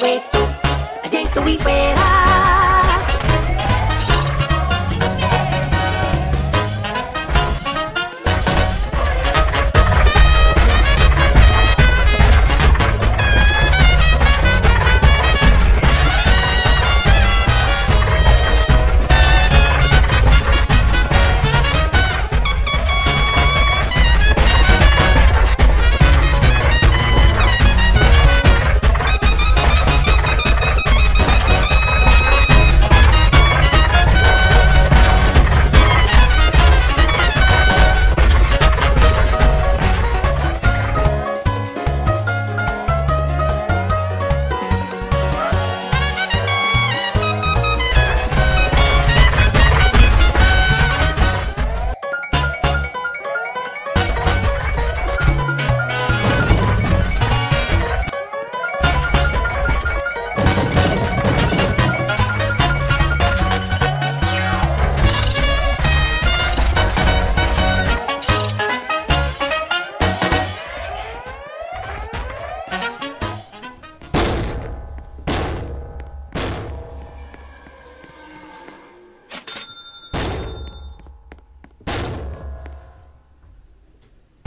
vamos mi amor, vamos como